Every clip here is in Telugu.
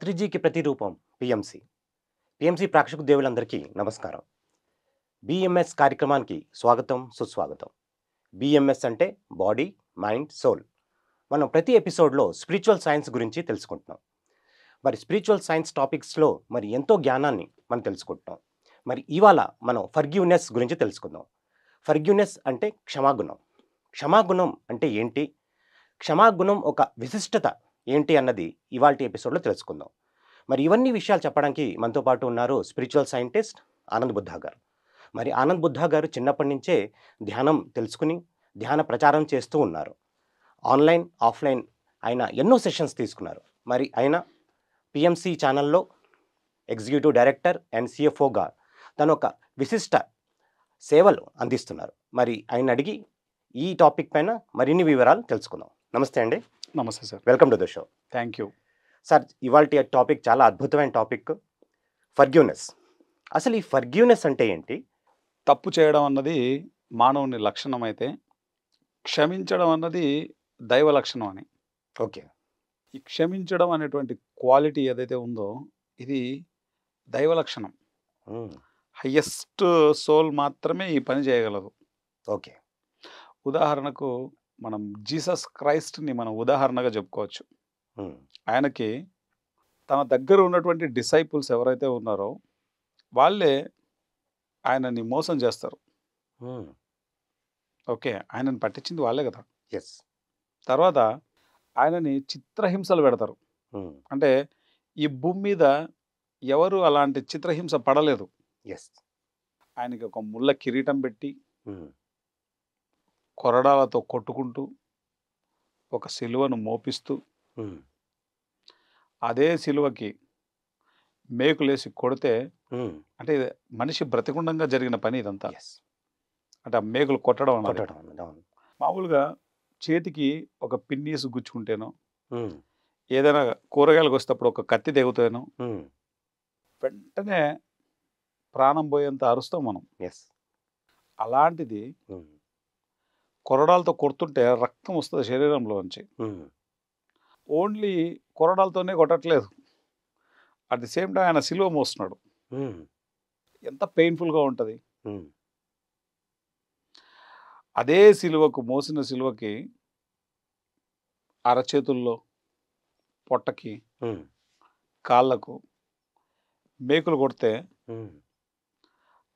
అత్రిజీకి ప్రతిరూపం పిఎంసి పిఎంసి ప్రేక్షకు దేవులందరికీ నమస్కారం. బిఎంఎస్ కార్యక్రమానికి స్వాగతం సుస్వాగతం. బిఎంఎస్ అంటే బాడీ మైండ్ సోల్. మనం ప్రతి ఎపిసోడ్లో స్పిరిచువల్ సైన్స్ గురించి తెలుసుకుంటున్నాం. మరి స్పిరిచువల్ సైన్స్ టాపిక్స్లో మరి ఎంతో జ్ఞానాన్ని మనం తెలుసుకుంటున్నాం. మరి ఇవాళ మనం ఫర్గ్యూనెస్ గురించి తెలుసుకుందాం. ఫర్గ్యూనెస్ అంటే క్షమాగుణం. క్షమాగుణం అంటే ఏంటి? క్షమాగుణం ఒక విశిష్టత ఏంటి అన్నది ఇవాళ ఎపిసోడ్లో తెలుసుకుందాం. మరి ఇవన్నీ విషయాలు చెప్పడానికి మనతో పాటు ఉన్నారు స్పిరిచువల్ సైంటిస్ట్ ఆనంద్ బుద్ధా గారు. మరి ఆనంద్ బుద్ధా గారు చిన్నప్పటి నుంచే ధ్యానం తెలుసుకుని ధ్యాన ప్రచారం చేస్తూ ఉన్నారు. ఆన్లైన్ ఆఫ్లైన్ ఆయన ఎన్నో సెషన్స్ తీసుకున్నారు. మరి ఆయన పిఎంసి ఛానల్లో ఎగ్జిక్యూటివ్ డైరెక్టర్ అండ్ సిఎఫ్ఓగా తను ఒక విశిష్ట సేవలు అందిస్తున్నారు. మరి ఆయన అడిగి ఈ టాపిక్ పైన మరిన్ని వివరాలు తెలుసుకుందాం. నమస్తే అండి. నమస్తే sir. Welcome to the show thank you sir ఇవాళ టాపిక్ చాలా అద్భుతమైన టాపిక్ ఫర్గ్యూనెస్ అసలు ఈ ఫర్గ్యూనెస్ అంటే ఏంటి? తప్పు చేయడం అన్నది మానవుని లక్షణం అయితే క్షమించడం అన్నది దైవ లక్షణం అని. ఓకే. ఈ క్షమించడం అనేటువంటి క్వాలిటీ ఏదైతే ఉందో ఇది దైవ లక్షణం. హయ్యెస్ట్ సోల్ మాత్రమే ఈ పని చేయగలదు. ఓకే. ఉదాహరణకు మనం జీసస్ క్రైస్ట్ని మనం ఉదాహరణగా చెప్పుకోవచ్చు. ఆయనకి తన దగ్గర ఉన్నటువంటి డిసైపుల్స్ ఎవరైతే ఉన్నారో వాళ్ళే ఆయనని మోసం చేస్తారు. ఓకే ఆయనని పట్టించింది వాళ్ళే కదా. ఎస్ తర్వాత ఆయనని చిత్రహింసలు పెడతారు. అంటే ఈ భూమి మీద ఎవరు అలాంటి చిత్రహింస పడలేదు. ఎస్ ఆయనకి ఒక ముళ్ళ కిరీటం పెట్టి కొరడాలతో కొట్టుకుంటూ ఒక సిలువను మోపిస్తూ అదే సిలువకి మేకులేసి కొడితే అంటే మనిషి బ్రతికుండంగా జరిగిన పని ఇదంతా. అంటే ఆ మేకులు కొట్టడం మామూలుగా చేతికి ఒక పిన్నీసు గుచ్చుకుంటేనో ఏదైనా కూరగాయలకు వచ్చేటప్పుడు ఒక కత్తి తెగుతానో వెంటనే ప్రాణం పోయేంత అరుస్తాం మనం. ఎస్ అలాంటిది కొరడాలతో కొడుతుంటే రక్తం వస్తుంది శరీరంలో నుంచి. ఓన్లీ కొరడాలతోనే కొట్టట్లేదు. అట్ ది సేమ్ టైం ఆయన సిలువ మోస్తున్నాడు. ఎంత పెయిన్ఫుల్గా ఉంటుంది. అదే సిలువకు మోసిన సిలువకి అరచేతుల్లో పొట్టకి కాళ్ళకు మేకులు కొడితే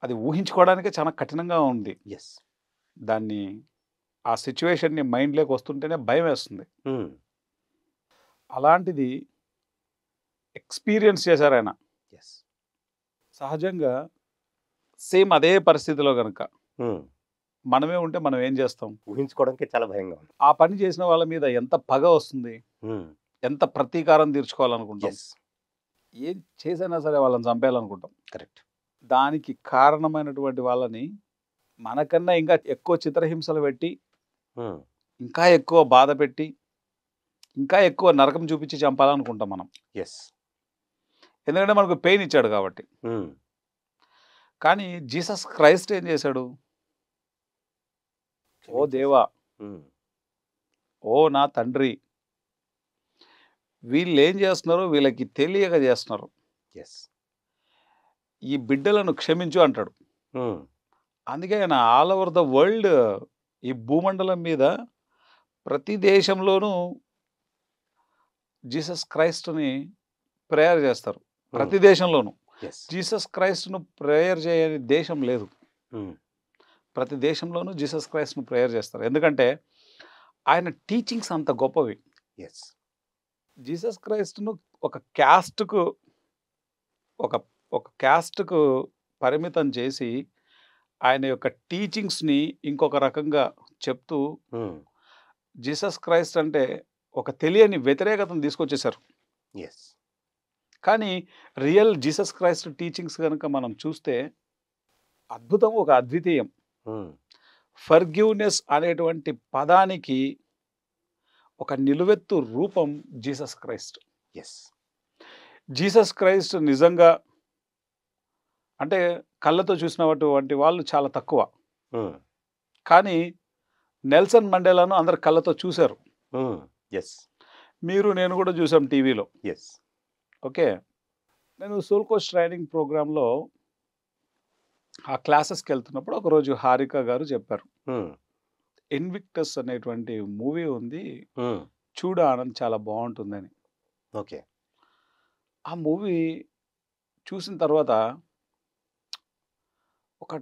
అది ఊహించుకోవడానికే చాలా కఠినంగా ఉంది. ఎస్ దాన్ని ఆ సిచ్యువేషన్ని మైండ్లోకి వస్తుంటేనే భయం వేస్తుంది. అలాంటిది ఎక్స్పీరియన్స్ చేశారు ఆయన. సహజంగా సేమ్ అదే పరిస్థితిలో కనుక మనమే ఉంటే మనం ఏం చేస్తాం? ఊహించుకోవడానికి చాలా భయంగా ఉంది. ఆ పని చేసిన వాళ్ళ మీద ఎంత పగ వస్తుంది? ఎంత ప్రతీకారం తీర్చుకోవాలనుకుంటాం? ఏం చేసైనా సరే వాళ్ళని చంపేయాలనుకుంటాం. కరెక్ట్ దానికి కారణమైనటువంటి వాళ్ళని మనకన్నా ఇంకా ఎక్కువ చిత్రహింసలు పెట్టి ఇంకా ఎక్కువ బాధ పెట్టి ఇంకా ఎక్కువ నరకం చూపించి చంపాలనుకుంటాం మనం. ఎస్ ఎందుకంటే మనకు పెయిన్ ఇచ్చాడు కాబట్టి. ఉమ్, కానీ జీసస్ క్రైస్ట్ ఏం చేశాడు? ఓ దేవా. ఉమ్, ఓ నా తండ్రి. వీళ్ళు ఏం చేస్తున్నారో వీళ్ళకి తెలియక చేస్తున్నారు. ఎస్ ఈ బిడ్డలను క్షమించు అంటాడు. ఉమ్, అందుకే ఆయన ఆల్ ఓవర్ ద వరల్డ్ ఈ భూమండలం మీద ప్రతి దేశంలోనూ జీసస్ క్రైస్ట్ని ప్రేయర్ చేస్తారు. ప్రతి దేశంలోనూ. జీసస్ క్రైస్ట్ను ప్రేయర్ చేయని దేశం లేదు. ప్రతి దేశంలోనూ జీసస్ క్రైస్ట్ను ప్రేయర్ చేస్తారు. ఎందుకంటే ఆయన టీచింగ్స్ అంత గొప్పవి. ఎస్ జీసస్ క్రైస్ట్ను ఒక క్యాస్ట్కు ఒక ఒక క్యాస్ట్కు పరిమితం చేసి ఆయన యొక్క టీచింగ్స్ని ఇంకొక రకంగా చెప్తూ జీసస్ క్రైస్ట్ అంటే ఒక తెలియని వ్యతిరేకతను తీసుకొచ్చేసారు ఎస్ కానీ రియల్ జీసస్ క్రైస్ట్ టీచింగ్స్ కనుక మనం చూస్తే అద్భుతం ఒక అద్వితీయం. ఫర్గ్యూనెస్ అనేటువంటి పదానికి ఒక నిలువెత్తు రూపం Jesus Christ. Yes Jesus Christ నిజంగా అంటే కళ్ళతో చూసినటువంటి వాళ్ళు చాలా తక్కువ. కానీ నెల్సన్ మండేలాను అందరు కళ్ళతో చూశారు. ఎస్ మీరు నేను కూడా చూసాం టీవీలో. Yes okay. నేను సోల్ కోచ్ ట్రైనింగ్ ప్రోగ్రాంలో ఆ క్లాసెస్కి వెళ్తున్నప్పుడు ఒకరోజు హారిక గారు చెప్పారు. ఇన్విక్టస్ అనేటువంటి మూవీ ఉంది. చూడ ఆనంద్ చాలా బాగుంటుందని. ఓకే. ఆ మూవీ చూసిన తర్వాత ఒక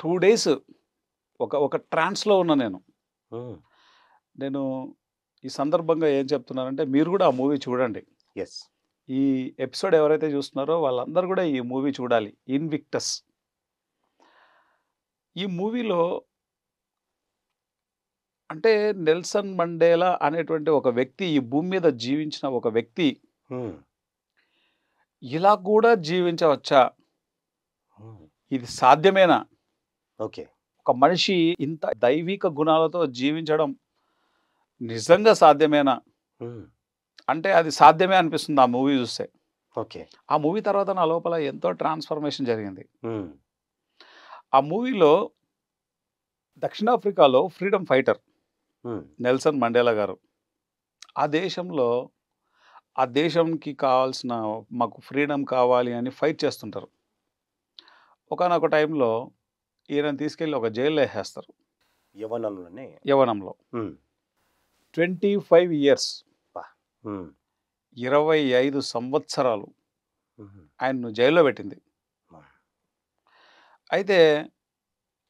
టూ డేస్ ఒక ఒక ట్రాన్స్లో ఉన్నా నేను. నేను ఈ సందర్భంగా ఏం చెప్తున్నానంటే మీరు కూడా ఆ మూవీ చూడండి. ఎస్ ఈ ఎపిసోడ్ ఎవరైతే చూస్తున్నారో వాళ్ళందరూ కూడా ఈ మూవీ చూడాలి. ఇన్విక్టస్ ఈ మూవీలో అంటే నెల్సన్ మండేలా అనేటువంటి ఒక వ్యక్తి ఈ భూమి మీద జీవించిన ఒక వ్యక్తి ఇలా కూడా జీవించవచ్చా? ఇది సాధ్యమేనా? ఓకే. ఒక మనిషి ఇంత దైవిక గుణాలతో జీవించడం నిజంగా సాధ్యమేనా? అంటే అది సాధ్యమే అనిపిస్తుంది ఆ మూవీ చూస్తే. ఓకే. ఆ మూవీ తర్వాత నా లోపల ఎంతో ట్రాన్స్ఫర్మేషన్ జరిగింది. ఆ మూవీలో దక్షిణాఫ్రికాలో ఫ్రీడమ్ ఫైటర్ నెల్సన్ మండేలా గారు. ఆ దేశంలో ఆ దేశంకి కావాల్సిన మాకు ఫ్రీడమ్ కావాలి అని ఫైట్ చేస్తుంటారు. ఒకనొక టైంలో ఈయన తీసుకెళ్ళి ఒక జైల్లో వేసేస్తారు. యవ్వనంలోనే యవనంలో. Twenty five years. ఇరవై ఐదు సంవత్సరాలు ఆయన్ను జైల్లో పెట్టింది. అయితే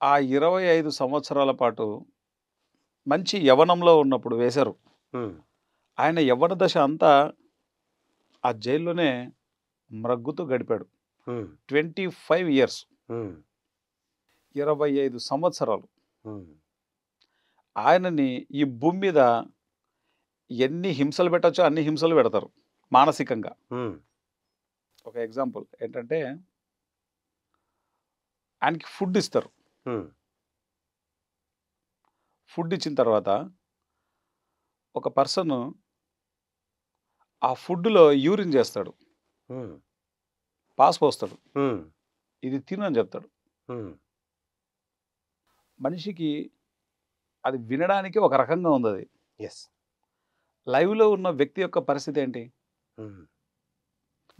ఆ ఇరవై ఐదు సంవత్సరాల పాటు మంచి యవనంలో ఉన్నప్పుడు వేశారు. ఆయన యవ్వన దశ అంతా ఆ జైల్లోనే మ్రగ్గుతూ గడిపాడు. Twenty five years. ఇరవై ఐదు సంవత్సరాలు. ఆయనని ఈ భూమి మీద ఎన్ని హింసలు పెట్టచ్చో అన్ని హింసలు పెడతారు మానసికంగా. ఒక ఎగ్జాంపుల్ ఏంటంటే ఆయనకి ఫుడ్ ఇస్తారు. ఫుడ్ ఇచ్చిన తర్వాత ఒక పర్సన్ ఆ ఫుడ్లో యూరిన్ చేస్తాడు. పాస్ పోస్తాడు. ఇది తిను అని చెప్తాడు. మనిషికి అది వినడానికి ఒక రకంగా ఉంది అది. ఎస్. లైవ్లో ఉన్న వ్యక్తి యొక్క పరిస్థితి ఏంటి?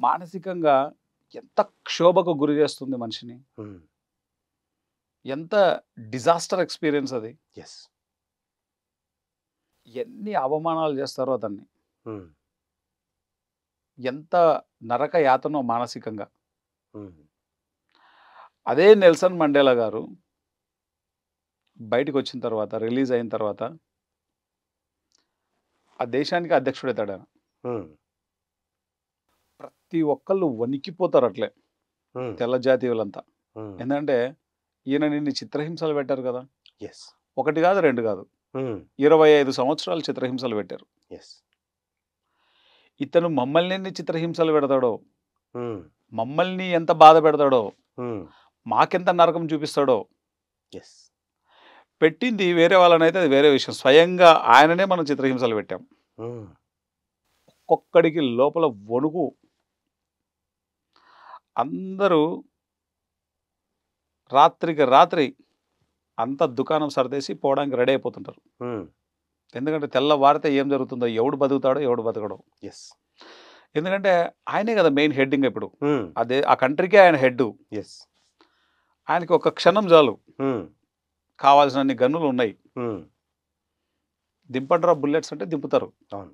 మానసికంగా ఎంత క్షోభకు గురి చేస్తుంది మనిషిని? ఎంత డిజాస్టర్ ఎక్స్పీరియన్స్ అది? ఎస్. ఎన్ని అవమానాలు చేస్తారో అతన్ని. ఎంత నరక యాతనో మానసికంగా. అదే నెల్సన్ మండేలా గారు బయటకు వచ్చిన తర్వాత రిలీజ్ అయిన తర్వాత ఆ దేశానికి అధ్యక్షుడవుతాడు ఆయన ప్రతి ఒక్కళ్ళు వణికిపోతారు అట్లే తెల్ల జాతీయులంతా. ఎందుకంటే ఈయన నిన్ను చిత్రహింసలు పెట్టారు కదా. ఎస్. ఒకటి కాదు రెండు కాదు. ఇరవై ఐదు సంవత్సరాలు చిత్రహింసలు పెట్టారు. ఎస్. ఇతను మమ్మల్ని ఎన్ని చిత్రహింసలు పెడతాడో మమ్మల్ని ఎంత బాధ పెడతాడో మాకెంత నరకం చూపిస్తాడో ఎస్ పెట్టింది వేరే వాళ్ళనైతే అది వేరే విషయం. స్వయంగా ఆయననే మనం చిత్రహింసలు పెట్టాం. ఒక్కొక్కడికి లోపల వణుకు. అందరూ రాత్రికి రాత్రి అంత దుకాణం సర్దేసి పోవడానికి రెడీ అయిపోతుంటారు. ఎందుకంటే తెల్లవారితే ఏం జరుగుతుందో ఎవడు బతుకుతాడో ఎవడు బతకడో. ఎస్ ఎందుకంటే ఆయనే కదా మెయిన్ హెడ్డింగ్ ఇప్పుడు. ఉమ్, అదే ఆ కంట్రీకే ఆయన హెడ్ ఎస్ ఆయనకి ఒక క్షణం చాలు. ఉమ్, కావాల్సినన్ని గన్నులు ఉన్నాయి. ఉమ్, దింపండ్రా బుల్లెట్స్ అంటే దింపుతారు. అవును.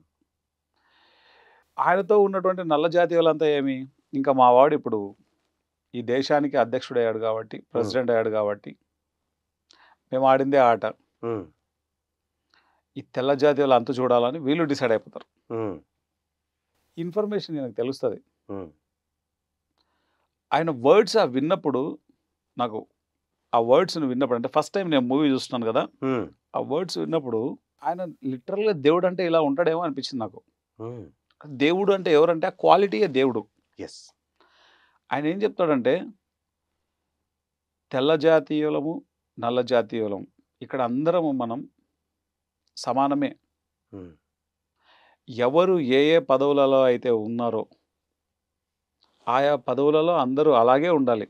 ఆయనతో ఉన్నటువంటి నల్ల జాతీయులంతా ఏమి? ఇంకా మా వాడు ఇప్పుడు ఈ దేశానికి అధ్యక్షుడు అయ్యాడు కాబట్టి ప్రెసిడెంట్ అయ్యాడు కాబట్టి మేము ఆడిందే ఆట. ఈ తెల్ల జాతీయులు అంతు చూడాలని వీళ్ళు డిసైడ్ అయిపోతారు. ఇన్ఫర్మేషన్ నాకు తెలుస్తుంది. ఆయన వర్డ్స్ ఆ విన్నప్పుడు నాకు ఆ వర్డ్స్ని విన్నప్పుడు అంటే ఫస్ట్ టైం నేను మూవీ చూస్తున్నాను కదా ఆ వర్డ్స్ విన్నప్పుడు ఆయన లిటరల్గా దేవుడు అంటే ఇలా ఉంటాడేమో అనిపించింది నాకు. దేవుడు అంటే ఎవరంటే ఆ క్వాలిటీయే దేవుడు. ఎస్ ఆయన ఏం చెప్తాడంటే తెల్ల జాతీయులము నల్ల జాతీయులం ఇక్కడ అందరము మనం సమానమే. ఎవరు ఏ ఏ పదవులలో అయితే ఉన్నారో ఆయా పదవులలో అందరూ అలాగే ఉండాలి.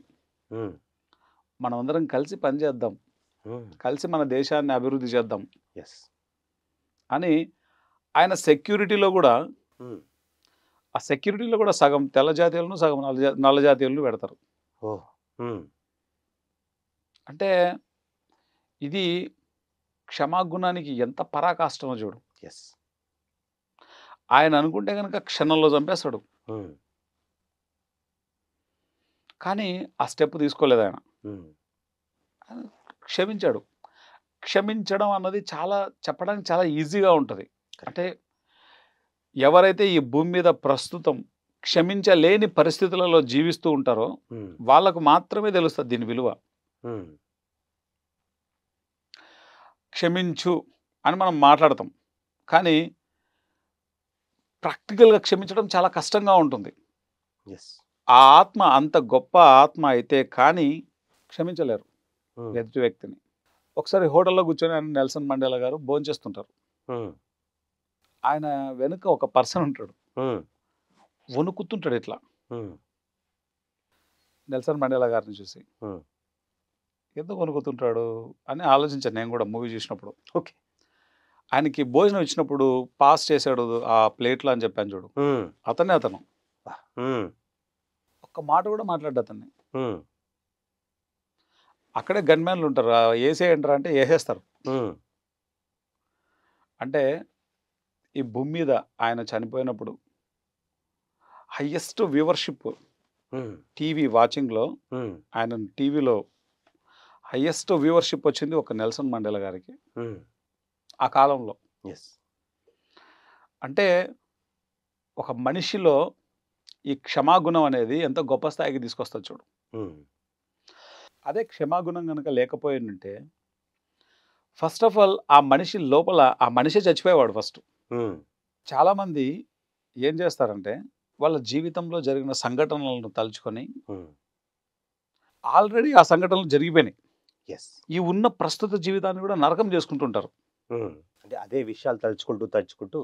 మనమందరం కలిసి పనిచేద్దాం కలిసి మన దేశాన్ని అభివృద్ధి చేద్దాం. ఎస్ అని ఆయన సెక్యూరిటీలో కూడా ఆ సెక్యూరిటీలో కూడా సగం తెల్ల జాతీయులను సగం నల్ల నల్ల జాతీయులను పెడతారు. అంటే ఇది క్షమాగుణానికి ఎంత పరాకాష్టమో చూడు. ఎస్ ఆయన అనుకుంటే కనుక క్షణంలో చంపేస్తాడు. కానీ ఆ స్టెప్ తీసుకోలేదు ఆయన. క్షమించాడు. క్షమించడం అన్నది చాలా చెప్పడానికి చాలా ఈజీగా ఉంటుంది. అంటే ఎవరైతే ఈ భూమి మీద ప్రస్తుతం క్షమించలేని పరిస్థితులలో జీవిస్తూ ఉంటారో వాళ్ళకు మాత్రమే తెలుస్తుంది దీని విలువ. క్షమించు అని మనం మాట్లాడతాం. కానీ ప్రాక్టికల్గా క్షమించడం చాలా కష్టంగా ఉంటుంది. ఎస్ ఆ ఆత్మ అంత గొప్ప ఆత్మ అయితే కానీ క్షమించలేరు. ఉమ్, ఎదుటి వ్యక్తిని. ఒకసారి హోటల్లో కూర్చొని ఆయన నెల్సన్ మండేలా గారు భోంచేస్తుంటారు ఉమ్, ఆయన వెనుక ఒక పర్సన్ ఉంటాడు. ఉమ్, వణుకుతుంటాడు ఇట్లా. నెల్సన్ మండేలా గారిని చూసి. Hmm. ఎందుకు వణుకుతుంటాడు అని ఆలోచించాను నేను కూడా మూవీ చూసినప్పుడు. ఓకే. ఆయనకి భోజనం ఇచ్చినప్పుడు పాస్ చేశాడు ఆ ప్లేట్లో అని చెప్పాను చూడు. అతనే అతను. ఒక్క మాట కూడా మాట్లాడ్డు అతన్ని. అక్కడే గన్మ్యాన్లు ఉంటారు. వేసేయంటారా అంటే వేసేస్తారు అంటే ఈ భూమి మీద ఆయన చనిపోయినప్పుడు హయ్యెస్ట్ వ్యూవర్షిప్ టీవీ వాచింగ్లో ఆయన టీవీలో హయ్యెస్ట్ వ్యూవర్షిప్ వచ్చింది ఒక నెల్సన్ మండేలా గారికి. ఆ కాలంలో. ఎస్ అంటే ఒక మనిషిలో ఈ క్షమాగుణం అనేది ఎంత గొప్ప స్థాయికి తీసుకొస్తుంది చూడు. అదే క్షమాగుణం కనుక లేకపోయిందంటే ఫస్ట్ ఆఫ్ ఆల్ ఆ మనిషి లోపల ఆ మనిషి చచ్చిపోయేవాడు ఫస్ట్. చాలామంది ఏం చేస్తారంటే వాళ్ళ జీవితంలో జరిగిన సంఘటనలను తలుచుకొని ఆల్రెడీ ఆ సంఘటనలు జరిగిపోయినాయి. ఈ ఉన్న ప్రస్తుత జీవితాన్ని కూడా నరకం చేసుకుంటుంటారు. అంటే అదే విషయాలు తలుచుకుంటూ తలుచుకుంటూ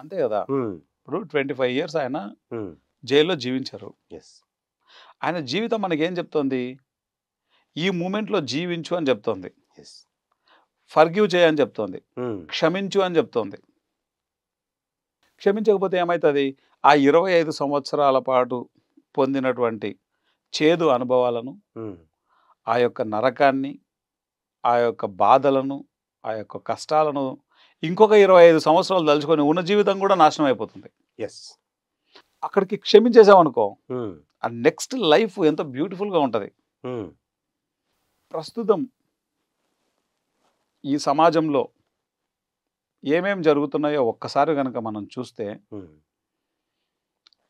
అంతే కదా. ఇప్పుడు ట్వంటీ ఫైవ్ ఇయర్స్ ఆయన జైల్లో జీవించారు. ఎస్ ఆయన జీవితం మనకేం చెప్తోంది? ఈ మూమెంట్లో జీవించు అని చెప్తోంది. ఎస్ ఫర్గివ్ చేయని చెప్తోంది. క్షమించు అని చెప్తోంది. క్షమించకపోతే ఏమవుతుంది ఆ ఇరవై ఐదు సంవత్సరాల పాటు పొందినటువంటి చేదు అనుభవాలను ఆ యొక్క నరకాన్ని ఆ యొక్క బాధలను ఆ యొక్క కష్టాలను ఇంకొక ఇరవై ఐదు సంవత్సరాలు తలుచుకొని ఉన్న జీవితం కూడా నాశనం అయిపోతుంది. ఎస్ అక్కడికి క్షమించేసామనుకో ఉమ్, ఆ నెక్స్ట్ లైఫ్ ఎంత బ్యూటిఫుల్గా ఉంటుంది. ఉమ్, ప్రస్తుతం ఈ సమాజంలో ఏమేం జరుగుతున్నాయో ఒక్కసారి కనుక మనం చూస్తే ఉమ్,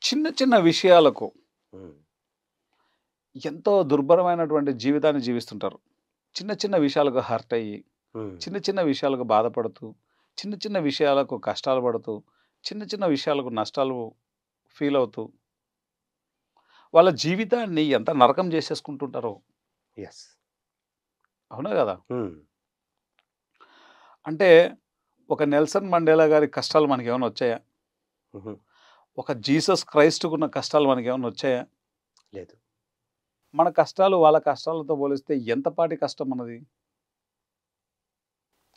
చిన్న చిన్న విషయాలకు ఎంతో దుర్భరమైనటువంటి జీవితాన్ని జీవిస్తుంటారు. చిన్న చిన్న విషయాలకు హర్ట్ అయ్యి చిన్న చిన్న విషయాలకు బాధపడుతూ చిన్న చిన్న విషయాలకు కష్టాలు పడుతూ చిన్న చిన్న విషయాలకు నష్టాలు ఫీల్ అవుతూ వాళ్ళ జీవితాన్ని ఎంత నరకం చేసేసుకుంటుంటారో. ఎస్ అవునా కదా? అంటే ఒక నెల్సన్ మండేలా గారి కష్టాలు మనకి ఏమైనా వచ్చాయా ఒక జీసస్ క్రైస్ట్కు ఉన్న కష్టాలు మనకి ఏమైనా వచ్చాయా? లేదు. మన కష్టాలు వాళ్ళ కష్టాలతో పోలిస్తే ఎంతపాటి కష్టం మనది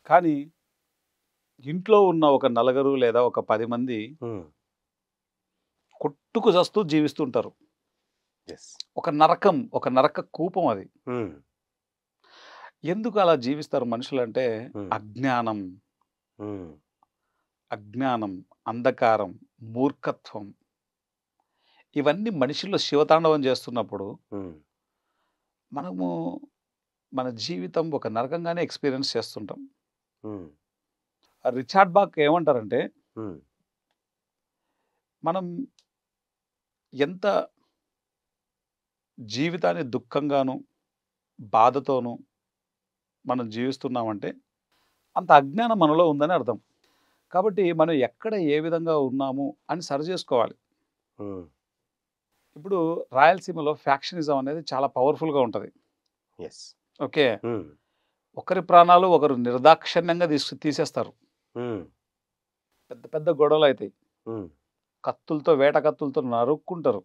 కానీ ఇంట్లో ఉన్న ఒక నలుగురు లేదా ఒక పది మంది కొట్టుకు చస్తూ జీవిస్తుంటారు. ఒక నరకం ఒక నరక కూపం అది. ఎందుకు అలా జీవిస్తారు మనుషులు అంటే అజ్ఞానం. అజ్ఞానం అంధకారం మూర్ఖత్వం. ఇవన్నీ మనిషిలో శివతాండవం చేస్తున్నప్పుడు మనము మన జీవితం ఒక నరకంగానే ఎక్స్పీరియన్స్ చేస్తుంటాం. రిచార్డ్ బాక్ ఏమంటారంటే మనం ఎంత జీవితాన్ని దుఃఖంగాను బాధతోనూ మనం జీవిస్తున్నామంటే అంత అజ్ఞానం మనలో ఉందని అర్థం. కాబట్టి మనం ఎక్కడ ఏ విధంగా ఉన్నాము అని సరి చేసుకోవాలి. ఇప్పుడు రాయలసీమలో ఫ్యాక్షనిజం అనేది చాలా పవర్ఫుల్గా ఉంటుంది. Yes okay. ఒకరి ప్రాణాలు ఒకరు నిర్దాక్షిణ్యంగా తీసు తీసేస్తారు. పెద్ద పెద్ద గొడవలు అవుతాయి కత్తులతో వేట కత్తులతో నరుక్కుంటారు.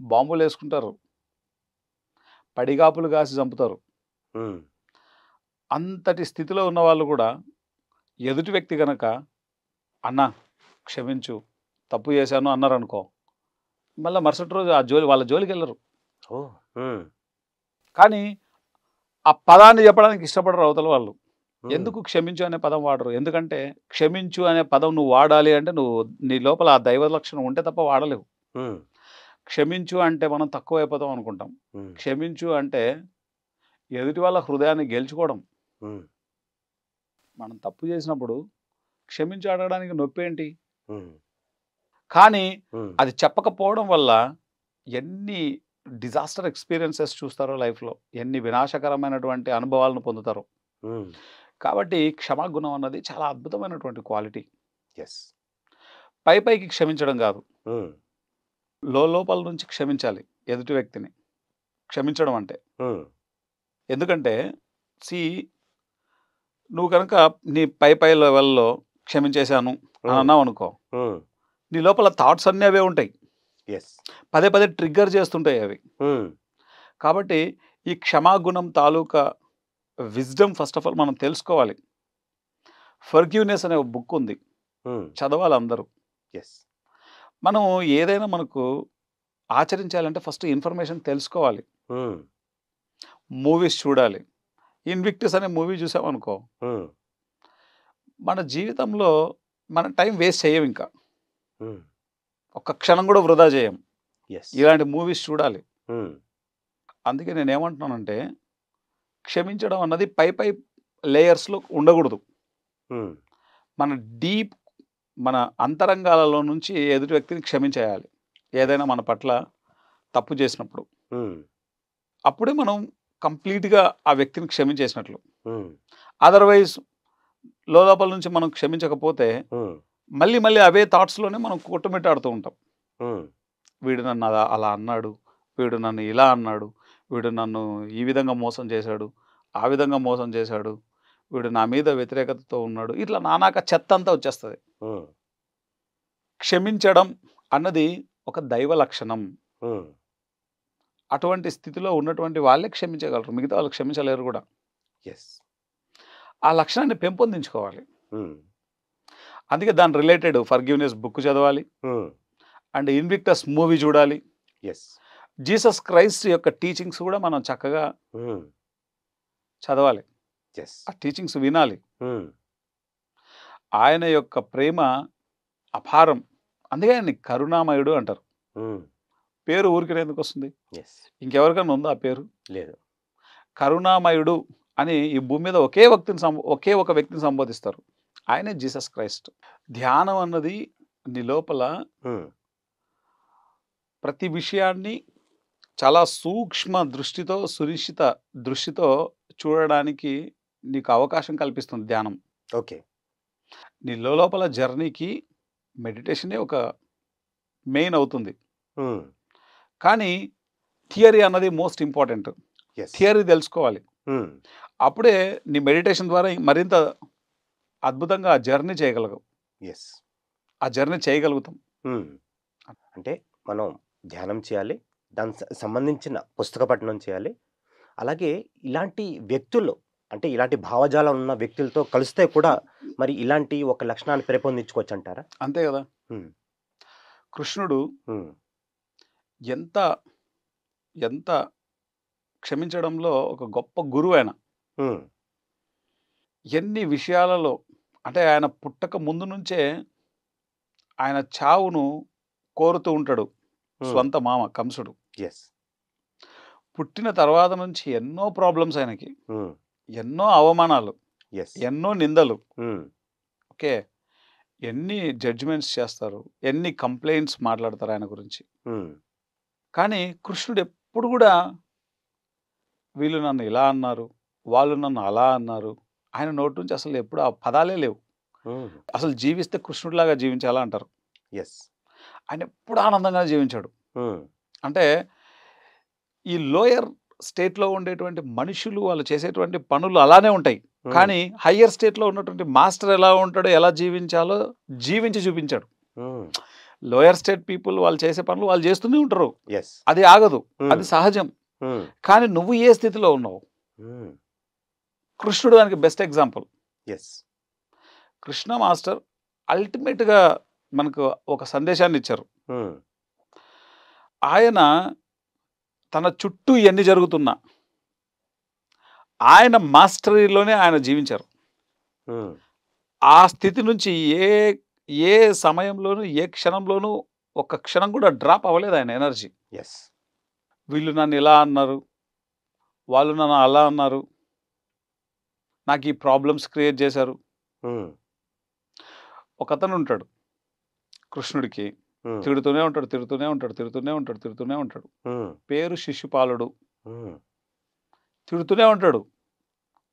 బాంబులు వేసుకుంటారు. పడిగాపులు కాసి చంపుతారు. అంతటి స్థితిలో ఉన్న వాళ్ళు కూడా ఎదుటి వ్యక్తి కనుక అన్న క్షమించు తప్పు చేశాను అన్నారు అనుకో మళ్ళీ మరుసటి రోజు ఆ జోలి వాళ్ళ జోలికి వెళ్ళరు. కానీ ఆ పదాన్ని చెప్పడానికి ఇష్టపడరు అవతల వాళ్ళు. ఎందుకు క్షమించు అనే పదం వాడరు? ఎందుకంటే క్షమించు అనే పదం నువ్వు వాడాలి అంటే నువ్వు నీ లోపల ఆ దైవ లక్షణం ఉంటే తప్ప వాడలేవు. క్షమించు అంటే మనం తక్కువ అయిపోతాం అనుకుంటాం. క్షమించు అంటే ఎదుటి వాళ్ళ హృదయాన్ని గెలుచుకోవడం. మనం తప్పు చేసినప్పుడు క్షమించు అడగడానికి నొప్పి ఏంటి? కానీ అది చెప్పకపోవడం వల్ల ఎన్ని డిజాస్టర్ ఎక్స్పీరియన్సెస్ చూస్తారో లైఫ్లో ఎన్ని వినాశకరమైనటువంటి అనుభవాలను పొందుతారో. కాబట్టి క్షమాగుణం అన్నది చాలా అద్భుతమైనటువంటి క్వాలిటీ. ఎస్ పై పైకి క్షమించడం కాదు. లోపల నుంచి క్షమించాలి ఎదుటి వ్యక్తిని. క్షమించడం అంటే. ఎందుకంటే సి నువ్వు కనుక నీ పై పై లెవెల్లో క్షమించేశాను అన్నావు అనుకో నీ లోపల థాట్స్ అన్నీ అవే ఉంటాయి. ఎస్ పదే పదే ట్రిగ్గర్ చేస్తుంటాయి అవి. ఉమ్, కాబట్టి ఈ క్షమాగుణం తాలూకా విజ్డమ్ ఫస్ట్ ఆఫ్ ఆల్ మనం తెలుసుకోవాలి. ఫర్గ్యూనెస్ అనే బుక్ ఉంది. ఉమ్, చదవాలి అందరూ ఎస్ మనం ఏదైనా మనకు ఆచరించాలంటే ఫస్ట్ ఇన్ఫర్మేషన్ తెలుసుకోవాలి. మూవీస్ చూడాలి. ఇన్విక్టిస్ అనే మూవీ చూసామనుకో. మన జీవితంలో మన టైం వేస్ట్ చేయం ఇంకా. ఒక్క క్షణం కూడా వృధా చేయం. ఇలాంటి మూవీస్ చూడాలి. ఉమ్, అందుకే నేను ఏమంటున్నానంటే క్షమించడం అన్నది పై పై లేయర్స్లో ఉండకూడదు. ఉమ్, మన డీప్ మన అంతరంగాలలో నుంచి ఎదుటి వ్యక్తిని క్షమించేయాలి. ఏదైనా మన పట్ల తప్పు చేసినప్పుడు. అప్పుడే మనం కంప్లీట్గా ఆ వ్యక్తిని క్షమించేసినట్లు. అదర్వైజ్ లోపల నుంచి మనం క్షమించకపోతే మళ్ళీ మళ్ళీ అవే థాట్స్లోనే మనం కొట్టుమిట్టాడుతూ ఉంటాం. వీడు నన్ను అలా అన్నాడు వీడు నన్ను ఇలా అన్నాడు వీడు నన్ను ఈ విధంగా మోసం చేశాడు ఆ విధంగా మోసం చేశాడు వీడు నా మీద వ్యతిరేకతతో ఉన్నాడు ఇట్లా నానాక చెత్త అంతా వచ్చేస్తుంది. క్షమించడం అన్నది ఒక దైవ లక్షణం. అటువంటి స్థితిలో ఉన్నటువంటి వాళ్ళే క్షమించగలరు మిగతా వాళ్ళు క్షమించలేరు కూడా. ఎస్ ఆ లక్షణాన్ని పెంపొందించుకోవాలి. అందుకే దాని రిలేటెడ్ ఫర్గివ్నెస్ బుక్ చదవాలి. అండ్ ఇన్విక్టస్ మూవీ చూడాలి. ఎస్ జీసస్ క్రైస్ట్ యొక్క టీచింగ్స్ కూడా మనం చక్కగా చదవాలి. ఎస్ ఆ టీచింగ్స్ వినాలి. ఆయన యొక్క ప్రేమ అపారం. అందుకే ఆయన కరుణామయుడు అంటారు. పేరు ఊరికి ఎందుకు వస్తుంది? ఇంకెవరికైనా ఉందా ఆ పేరు? లేదు. కరుణామయుడు అని ఈ భూమి మీద ఒకే వ్యక్తిని ఒకే ఒక వ్యక్తిని సంబోధిస్తారు. ఆయనే జీసస్ క్రైస్ట్. ధ్యానం అన్నది నీ లోపల ప్రతి విషయాన్ని చాలా సూక్ష్మ దృష్టితో సునిశ్చిత దృష్టితో చూడడానికి నీకు అవకాశం కల్పిస్తుంది ధ్యానం. ఓకే. నీ లోపల జర్నీకి మెడిటేషనే ఒక మెయిన్ అవుతుంది. కానీ థియరీ అన్నది మోస్ట్ ఇంపార్టెంట్. థియరీ తెలుసుకోవాలి. అప్పుడే నీ మెడిటేషన్ ద్వారా మరింత అద్భుతంగా ఆ జర్నీ చేయగలగం. ఎస్ ఆ జర్నీ చేయగలుగుతాం. అంటే మనం ధ్యానం చేయాలి దానికి స- సంబంధించిన పుస్తక పఠనం చేయాలి. అలాగే ఇలాంటి వ్యక్తులు అంటే ఇలాంటి భావజాలం ఉన్న వ్యక్తులతో కలిస్తే కూడా మరి ఇలాంటి ఒక లక్షణాన్ని పెంపొందించుకోవచ్చు అంటారా అంతే కదా. కృష్ణుడు ఎంత ఎంత క్షమించడంలో ఒక గొప్ప గురువు ఆయన ఎన్ని విషయాలలో అంటే ఆయన పుట్టక ముందు నుంచే ఆయన చావును కోరుతూ ఉంటాడు. స్వంత మామ కంసుడు. ఎస్ పుట్టిన తర్వాత నుంచి ఎన్నో ప్రాబ్లమ్స్ ఆయనకి. ఎన్నో అవమానాలు. ఎన్నో నిందలు. ఓకే. ఎన్ని జడ్జిమెంట్స్ చేస్తారు? ఎన్ని కంప్లైంట్స్ మాట్లాడతారు ఆయన గురించి? కానీ కృష్ణుడు ఎప్పుడు కూడా వీళ్ళు నన్ను ఇలా అన్నారు వాళ్ళు నన్ను అలా అన్నారు ఆయన నోటి నుంచి అసలు ఎప్పుడు ఆ పదాలే లేవు. అసలు జీవిస్తే కృష్ణుడిలాగా జీవించాలా అంటారు. ఎస్ ఆయన ఎప్పుడు ఆనందంగా జీవించాడు. అంటే ఈ లోయర్ స్టేట్లో ఉండేటువంటి మనుషులు వాళ్ళు చేసేటువంటి పనులు అలానే ఉంటాయి. కానీ హయ్యర్ స్టేట్లో ఉన్నటువంటి మాస్టర్ ఎలా ఉంటాడో ఎలా జీవించాలో జీవించి చూపించాడు. లోయర్ స్టేట్ పీపుల్ వాళ్ళు చేసే పనులు వాళ్ళు చేస్తూనే ఉంటారు. ఎస్ అది ఆగదు. అది సహజం. కానీ నువ్వు ఏ స్థితిలో ఉన్నావు? కృష్ణుడు దానికి best example yes Krishna master అల్టిమేట్గా మనకు ఒక సందేశాన్ని ఇచ్చారు. ఉమ్, ఆయన తన చుట్టూ ఎన్ని జరుగుతున్నా. ఆయన మాస్టరీలోనే ఆయన జీవించారు. ఉమ్, ఆ స్థితి నుంచి ఏ ఏ సమయంలోనూ ఏ క్షణంలోనూ ఒక క్షణం కూడా డ్రాప్ అవ్వలేదు ఆయన ఎనర్జీ ఎస్ వీళ్ళు నన్ను ఇలా అన్నారు వాళ్ళు నన్ను అలా అన్నారు. నాకు ఈ ప్రాబ్లమ్స్ క్రియేట్ చేశారు. ఒక అతను ఉంటాడు. కృష్ణుడికి. తిడుతూనే ఉంటాడు తిడుతూనే ఉంటాడు తిడుతూనే ఉంటాడు తిడుతూనే ఉంటాడు. పేరు శిశుపాలుడు. తిడుతూనే ఉంటాడు.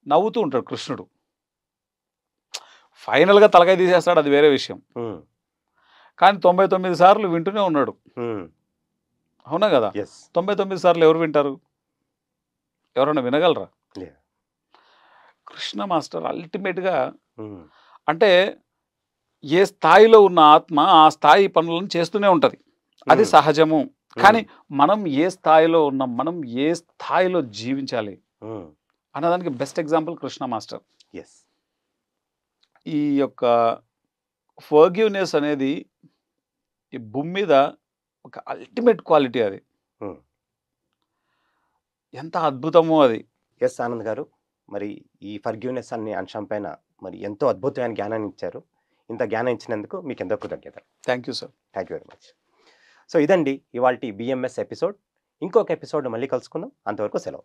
నవ్వుతూ ఉంటాడు కృష్ణుడు. ఫైనల్గా తలకాయ తీసేస్తాడు అది వేరే విషయం. కానీ తొంభై తొమ్మిది సార్లు వింటూనే ఉన్నాడు. అవునా కదా? తొంభై తొమ్మిది సార్లు ఎవరు వింటారు? ఎవరైనా వినగలరా? లేదు. కృష్ణ మాస్టర్ అల్టిమేట్గా అంటే ఏ స్థాయిలో ఉన్న ఆత్మ ఆ స్థాయి పనులను చేస్తూనే ఉంటుంది. అది సహజము. కానీ మనం ఏ స్థాయిలో ఉన్నాం మనం ఏ స్థాయిలో జీవించాలి అన్నదానికి best example Krishna master. Yes ఈ యొక్క ఫర్గివ్నెస్ అనేది ఈ భూమి మీద ఒక అల్టిమేట్ క్వాలిటీ అది. ఎంత అద్భుతమో అది. ఎస్ ఆనంద్ గారు. మరి ఈ ఫర్గ్యూనెస్ అనే అంశం పైన మరి ఎంతో అద్భుతమైన జ్ఞానాన్ని ఇచ్చారు. ఇంత జ్ఞానం ఇచ్చినందుకు మీకు ఎంతో కృతజ్ఞతలు. Thank you sir thank you very much so ఇదండి ఇవాళ బిఎంఎస్ ఎపిసోడ్ ఇంకొక ఎపిసోడ్ మళ్ళీ కలుసుకుందాం. అంతవరకు సెలవు.